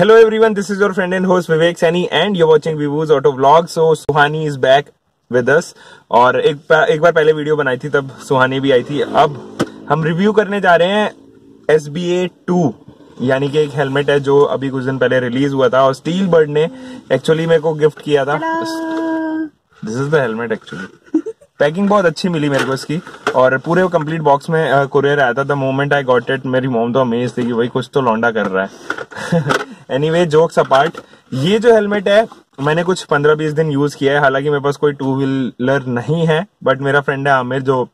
Hello everyone, this is your friend and host Vivek Sani and you're watching Vivoo's Auto Vlog. So Suhani is back with us. और एक एक बार पहले video बनाई थी तब सुहानी भी आई थी। अब हम रिव्यू करने जा रहे हैं एस बी ए टू यानी कि एक हेलमेट है जो अभी कुछ दिन पहले रिलीज़ हुआ था और स्टील बर्ड ने एक्चुअली मेरे को गिफ्ट किया था। This is the helmet actually packing बहुत अच्छी मिली मेरे को इसकी। और पूरे कंप्लीट बॉक्स में कुरियर आया था। The moment I got it मेरी मोम तो अमेज थी कि भाई कुछ तो लौंडा कर रहा है। एनी वे जोक्स अपार्ट ये जो हेलमेट है मैंने कुछ पंद्रह बीस दिन यूज़ किया है। हालाँकि मेरे पास कोई टू व्हीलर नहीं है बट मेरा फ्रेंड है आमिर जो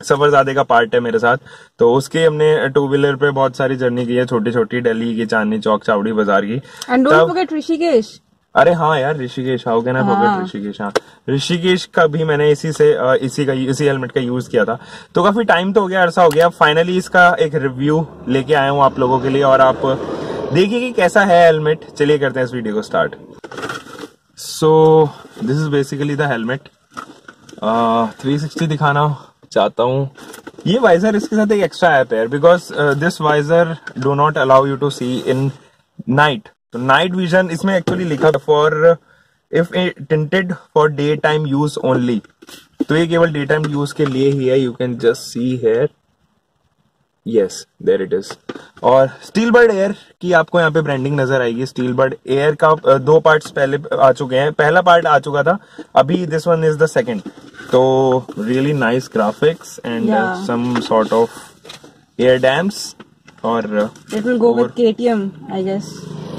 सफरजादे का पार्ट है मेरे साथ। तो उसके हमने टू व्हीलर पे बहुत सारी जर्नी की है छोटी छोटी दिल्ली की चांदनी चौक चावड़ी बाज़ार की। ऋषिकेश अरे हाँ यार Rishikesh how can I forget Rishikesh हाँ। ऋषिकेश का भी मैंने इसी से इसी का इसी हेलमेट का यूज़ किया था। तो काफ़ी टाइम तो हो गया अरसा हो गया। फाइनली इसका एक रिव्यू लेके आया हूँ आप लोगों के लिए और आप देखिए कि कैसा है हेलमेट। चलिए करते हैं इस वीडियो को start so this is basically the helmet three sixty दिखाना चाहता हूँ। ये वाइजर इसके साथ एक एक्स्ट्रा ऐप है because this visor do not allow you to see in night तो नाइट विजन इसमें एक्चुअली लिखा for if tinted for day time use only तो ये केवल डे टाइम यूज़ के लिए ही है you can just see here yes there it is और स्टील बर्ड एयर की आपको यहाँ पे ब्रांडिंग नज़र आएगी स्टील बर्ड एयर का दो पार्ट्स पहले आ चुके हैं पहला पार्ट आ चुका था अभी this one is the second तो really nice graphics and some sort of air dams और uh,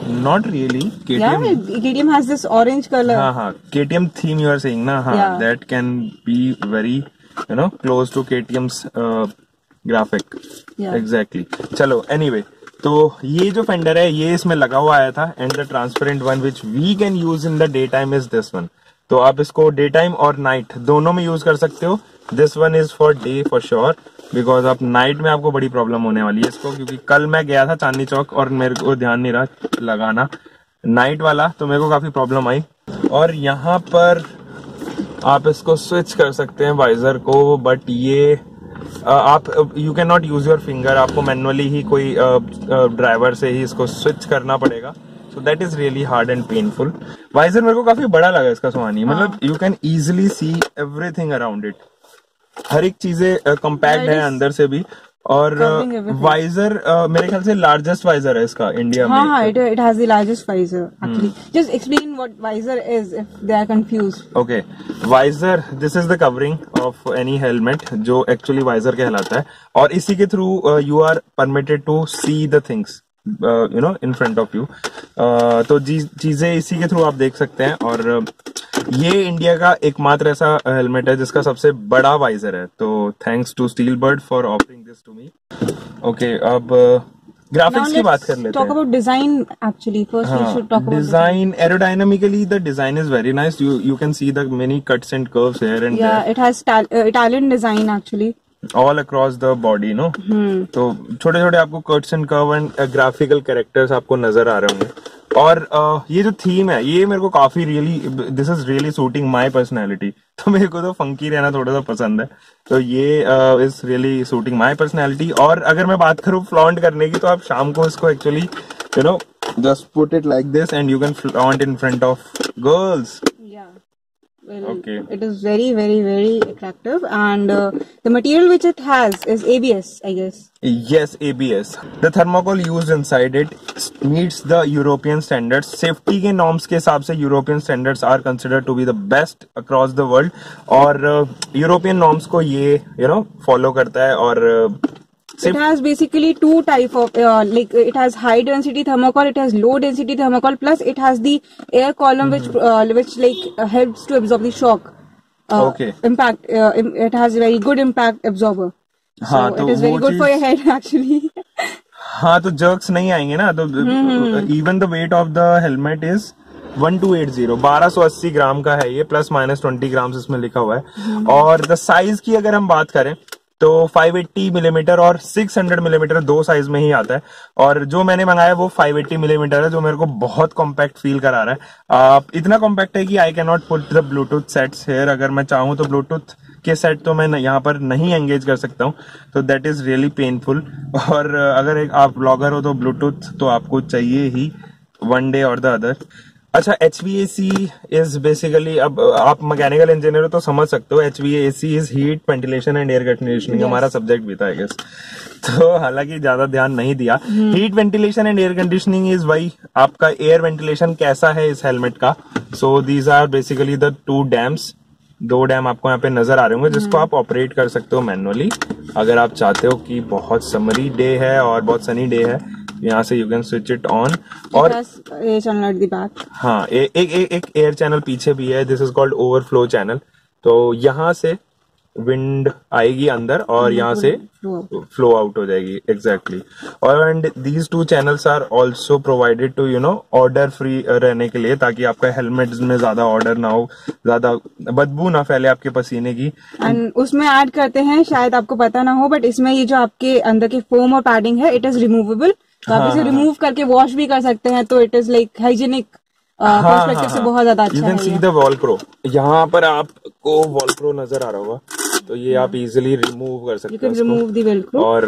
Not really. KTM. Yeah, KTM has this orange color. हाँ हाँ. KTM theme you are saying ना हाँ. Yeah. That can be very, you know, close to KTM's uh, graphic exactly चलो anyway तो ये जो fender है ये इसमें लगा हुआ आया था and the transparent one which we can use in the day time is this one तो आप इसको डे टाइम और नाइट दोनों में यूज़ कर सकते हो। This one is for day for sure because आप नाइट में आपको बड़ी प्रॉब्लम होने वाली है इसको क्योंकि कल मैं गया था चांदनी चौक और मेरे को ध्यान नहीं रहा लगाना। नाइट वाला तो मेरे को काफ़ी प्रॉब्लम आई। और यहाँ पर आप इसको स्विच कर सकते हैं वाइजर को बट ये आप you can not use your finger आपको मैनुअली ही कोई ड्राइवर से ही इसको स्विच करना पड़ेगा। So that is really hard and painful visor मेरे को काफ़ी बड़ा लगा इसका सुहानी। मतलब you can easily see everything around it हर एक चीज़ें कंपैक्ट है अंदर से भी। और वाइजर uh, uh, मेरे ख्याल से लार्जेस्ट वाइजर है इसका इंडिया हाँ, में। हाँ it it has the largest visor actually just explain what visor is if they are confused okay visor this is the covering of any helmet जो actually visor कहलाता है। और इसी के through you are permitted to see the things you know in front of you तो चीज़ें इसी के थ्रू आप देख सकते हैं और ये इंडिया का एकमात्र ऐसा हेलमेट है जिसका सबसे बड़ा वाइजर है तो thanks to Steelbird for offering this to me okay अब ग्राफिक्स की बात कर लेते हाँ, we should talk about design aerodynamically the design is very nice you you can see the many cuts and curves here and yeah there. it has uh, Italian design actually all across the body no तो छोटे छोटे आपको cuts and curve and graphical characters आपको नज़र आ रहे होंगे और ये जो थीम है, ये मेरे को काफ़ी really this is really suiting my personality तो मेरे को तो फंकी रहना थोड़ा सा पसंद है। तो ये is really suiting my personality और अगर मैं बात करूँ फ्लॉन्ट करने की तो आप शाम को इसको actually you know just put it like this and you can flaunt in front of girls Well, okay. It is very, very, very attractive, and uh, the material which it has is ABS, I guess. Yes, ABS. The thermocol used inside it meets the European standards. Safety के norms के हिसाब से European standards are considered to be the best across the world. और uh, European norms को ये you know follow करता है और uh, it has basically two type of uh, like it has high density thermocol it has low density thermocol plus it has the air column mm-hmm. which uh, which like uh, helps to absorb the shock uh, okay impact uh, it has a very good impact absorber हाँ, so तो it is very good for your head actually हाँ तो jerks नहीं आएँगे ना तो even the weight of the helmet is one two eight zero बारह सौ अस्सी ग्राम का है ये प्लस माइनस ट्वेंटी ग्राम इसमें लिखा हुआ है mm-hmm. और द साइज़ की अगर हम बात करें तो 580 मिलीमीटर और 600 मिलीमीटर दो साइज़ में ही आता है। और जो मैंने मंगाया वो 580 मिलीमीटर है, जो मेरे को बहुत कॉम्पैक्ट फील करा रहा है। आप, इतना कॉम्पैक्ट है कि I can not put the Bluetooth sets here अगर मैं चाहूँ तो ब्लूटूथ के सेट तो मैं यहाँ पर नहीं एंगेज कर सकता हूँ। तो दैट इज़ रियली पेनफुल और अगर एक आप ब्लॉगर हो तो ब्लूटूथ तो आपको चाहिए ही वन डे और द अदर अच्छा H V A C is basically अब आप मैकेनिकल इंजीनियर हो तो समझ सकते हो H V A C is heat ventilation and air conditioning हमारा सब्जेक्ट भी था आई गेस तो हालाँकि ज़्यादा ध्यान नहीं दिया। Heat ventilation and air conditioning is why आपका एयर वेंटिलेशन कैसा है इस हेलमेट का? So these are basically the two dams दो डैम आपको यहाँ पे नज़र आ रहे होंगे जिसको आप ऑपरेट कर सकते हो मैनुअली अगर आप चाहते हो कि बहुत समरी डे है और बहुत सनी डे है। यहाँ से you can switch it on और हाँ एक एक एक एयर चैनल पीछे भी है this is called overflow channel तो यहाँ से विंड आएगी अंदर और यहाँ से फ्लो आउट हो जाएगी एग्जैक्टली और and these two channels are also provided to you know odour free रहने के लिए ताकि आपका हेलमेट में ज़्यादा ऑर्डर ना हो ज़्यादा बदबू ना फैले आपके पसीने की। एंड उसमें ऐड करते हैं शायद आपको पता ना हो बट इसमें ये जो आपके अंदर के फोम और पैडिंग है इट इज़ रिमूवेबल तो आप इसे रिमूव हाँ, हाँ। करके वॉश भी कर सकते हैं तो it is like hygienic perspective से बहुत ज़्यादा अच्छा you can see the Velcro यहाँ पर आपको वॉल क्रो नज़र आ रहा होगा। तो ये आप इजिली रिमूव कर सकते हो रिमूव दी और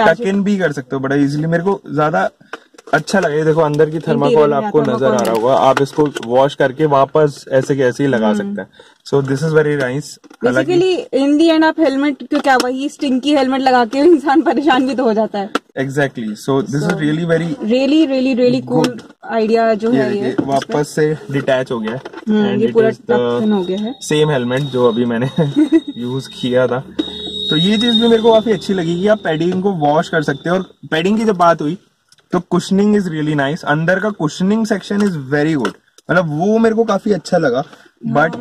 टक इन भी कर सकते हो बड़ा इजिली मेरे को ज़्यादा अच्छा लगे देखो अंदर की थर्माकोल आपको नज़र आ रहा होगा। आप इसको वॉश करके वापस ऐसे के ऐसे ही लगा हम्म। सकते हैं। So this is very nice basically in the end आप हेलमेट क्या वही स्टिंकी हेलमेट लगा के इंसान परेशान भी तो हो जाता है। Exactly so this is really very really really really cool idea जो है ये। वापस से डिटैच हो गया एंड इट इज़ हो गया है। सेम हेलमेट जो अभी मैंने यूज़ किया था। तो ये चीज़ भी मेरे को काफ़ी अच्छी लगी कि आप पैडिंग को वॉश कर सकते हो। और पैडिंग की जब बात हुई तो कुशनिंग इज़ रियली नाइस अंदर का cushioning section is very good मतलब वो मेरे को काफ़ी अच्छा लगा but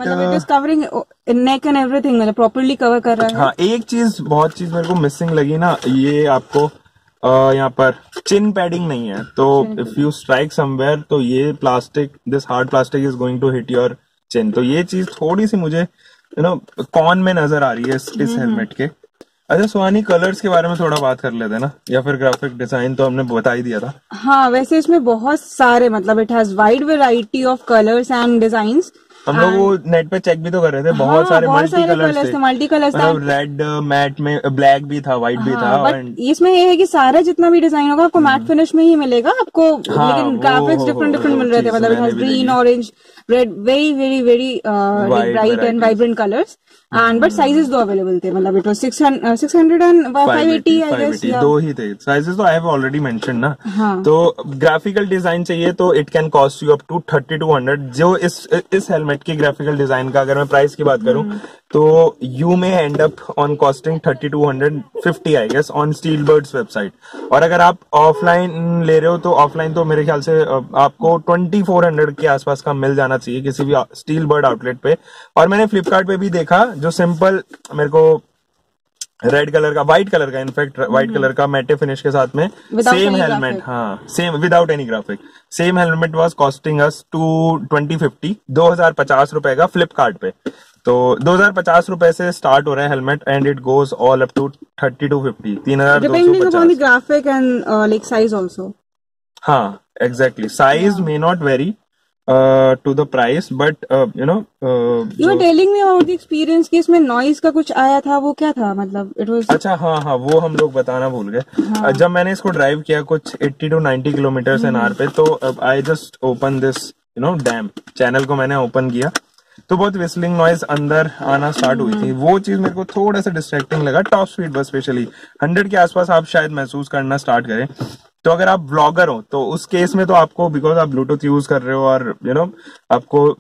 covering neck and everything मतलब प्रॉपरली कवर कर रहा है। हाँ एक चीज़ बहुत चीज़ मेरे को मिसिंग लगी ना ये आपको uh, यहाँ पर चिन पैडिंग नहीं है तो इफ़ यू स्ट्राइक समवेयर तो ये plastic this hard plastic is going to hit your chin तो ये चीज़ थोड़ी सी मुझे यू नो कॉन में नज़र आ रही है इस, इस हेलमेट हम्म, हम्म। के। अच्छा सुहानी कलर्स के बारे में थोड़ा बात कर लेते हैं ना? या फिर ग्राफिक डिज़ाइन तो हमने बता ही दिया था। हाँ वैसे इसमें बहुत सारे मतलब it has wide variety of colours and design हम लोग वो नेट पे चेक भी तो कर रहे थे बहुत हाँ, सारे मल्टी कलर्स थे मल्टी कलर्स मतलब रेड मैट में ब्लैक भी था व्हाइट भी हाँ, था इसमें ये है कि सारा जितना भी डिज़ाइन होगा आपको मैट फिनिश में ही मिलेगा आपको हाँ, लेकिन ग्राफिक्स डिफरेंट डिफरेंट मिल रहे थे मतलब green orange red very very very bright and vibrant colours and but sizes दो अवेलेबल थे मतलब it was 600 600 and 580 I guess दो ही थे। साइजेस तो आई हैव ऑलरेडी मेंशन ना। हाँ. तो ग्राफिकल डिज़ाइन चाहिए तो it can cost you up to 3200 जो इस इस हेलमेट की ग्राफिकल डिज़ाइन का अगर मैं प्राइस की बात करूँ hmm. तो you may end up on costing 3250 I guess on Steelbird's website और अगर आप ऑफलाइन ले रहे हो तो ऑफलाइन तो मेरे ख्याल से आपको 2400 के आसपास का मिल जाना चाहिए किसी भी स्टील बर्ड आउटलेट पे। और मैंने फ्लिपकार्ट पे भी देखा जो सिंपल मेरे को रेड कलर का व्हाइट कलर का इनफैक्ट व्हाइट कलर का मेटे फिनिश के साथ में सेम हेलमेट हाँ same without any graphic same helmet was costing us two twenty fifty दो हज़ार पचास रुपए का फ्लिपकार्ट पे. तो दो हज़ार पचास रुपए से स्टार्ट हो रहा है helmet and it goes all up to thirty two fifty तीन हज़ार graphic and like size also हाँ exactly size may not very to the price but you know you are telling me about the experience कि इसमें noise का कुछ आया था वो क्या था? मतलब इट वाज अच्छा हाँ हाँ वो हम लोग बताना भूल गए। हाँ. जब मैंने इसको ड्राइव किया कुछ 80 टू 90 किलोमीटर एन आर पे तो I just open this you know dam channel को मैंने ओपन किया। तो बहुत विस्लिंग नॉइज़ अंदर आना स्टार्ट हुई थी। वो चीज़ मेरे को थोड़ा सा डिस्ट्रैक्टिंग लगा टॉप स्पीड बस स्पेशली हंड्रेड के आसपास आप शायद महसूस करना स्टार्ट करें। तो अगर आप ब्लॉगर हो तो उस केस में तो आपको बिकॉज़ आप ब्लूटूथ यूज़ कर रहे हो और यू you नो know, आपको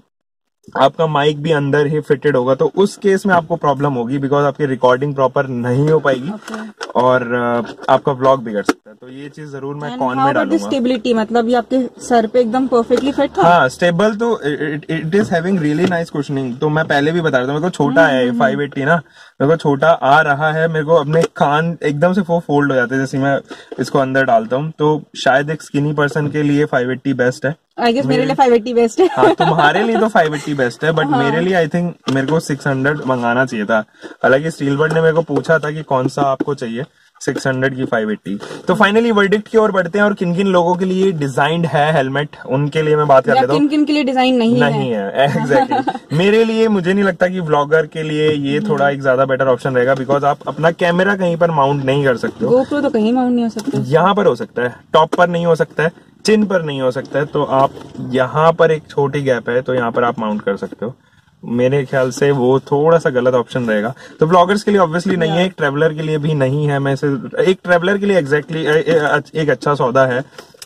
आपका माइक भी अंदर ही फिटेड होगा तो उस केस में आपको प्रॉब्लम होगी बिकॉज़ आपकी रिकॉर्डिंग प्रॉपर नहीं हो पाएगी okay. और uh, आपका ब्लॉग बिगड़ सकता है तो ये चीज़ ज़रूर मैं कॉन में डालूँगा। स्टेबिलिटी मतलब ये आपके सर पे एकदम परफेक्टली फिट था? हाँ स्टेबल तो it is having really nice cushioning तो मैं पहले भी बता रहा था मेरे को छोटा है फाइव हम्म, एट्टी हम्म। ना। मेरे को छोटा आ रहा है मेरे को अपने कान एकदम से वो फोल्ड हो जाते हैं जैसे मैं इसको अंदर डालता हूँ। तो शायद एक स्किनी पर्सन के लिए फाइव एट्टी बेस्ट है। आई गेस मेरे लिए 580 बेस्ट है। हाँ तुम्हारे लिए तो 580 बेस्ट है बट हाँ. मेरे लिए आई थिंक मेरे को 600 मंगाना चाहिए था। हालाँकि स्टील बर्ड ने मेरे को पूछा था कि कौन सा आपको चाहिए। 600 की 580 तो फाइनली वर्डिक्ट की ओर बढ़ते हैं और किन किन लोगों के लिए डिजाइंड है हेलमेट उनके लिए मैं बात कर लेता हूँ। किन किन के लिए डिज़ाइन नहीं, नहीं है। Exactly exactly. मेरे लिए मुझे नहीं लगता कि ब्लॉगर के लिए ये हम्म। थोड़ा एक ज़्यादा बेटर ऑप्शन रहेगा बिकॉज़ आप अपना कैमरा कहीं पर माउंट नहीं कर सकते हो। तो कहीं माउंट नहीं हो सकता। यहाँ पर हो सकता है। टॉप पर नहीं हो सकता है। चिन पर नहीं हो सकता है। तो आप यहाँ पर एक छोटी गैप है तो यहाँ पर आप माउंट कर सकते हो। मेरे ख्याल से वो थोड़ा सा गलत ऑप्शन रहेगा। तो ब्लॉगर्स के लिए ऑब्वियसली नहीं है एक ट्रेवलर के लिए भी नहीं है। मैं एक ट्रेवलर के लिए एग्जैक्टली exactly, एक अच्छा सौदा है।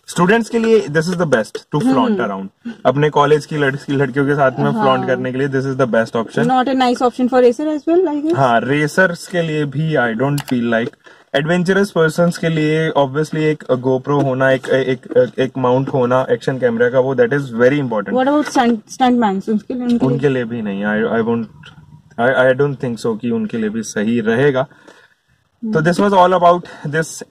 स्टूडेंट्स के लिए this is the best to flaunt around अपने कॉलेज की लड़की लड़कियों के साथ में फ्लॉन्ट हाँ. करने के लिए this is the best option not a nice option for racer as well like हाँ रेसर्स के लिए भी I don't feel like adventurous person के लिए ऑब्वियसली एक गोप्रो होना एक एक एक माउंट होना एक्शन कैमरा का वो that is very important what about stuntman उनके लिए उनके लिए? भी नहीं I I won't I I don't think so कि उनके लिए भी सही रहेगा। तो this was all about this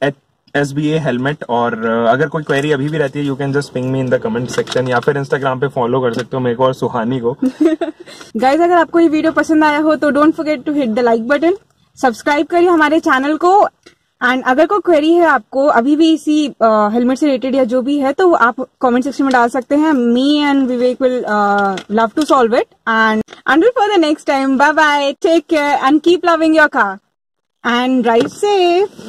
S B A helmet और uh, अगर कोई क्वेरी अभी भी रहती है you can just ping me in the comment section या फिर इंस्टाग्राम पे फॉलो कर सकते हो मेरे को और सुहानी को। गाइज़ अगर आपको ये वीडियो पसंद आया हो तो don't forget to hit the like button subscribe करिए हमारे चैनल को। एंड अगर कोई क्वेरी है आपको, अभी भी इसी हेलमेट से रिलेटेड या जो भी है तो आप कमेंट सेक्शन में डाल सकते हैं। Me and Vivek will love to solve it and under for the next time bye bye take care and keep loving your car and drive safe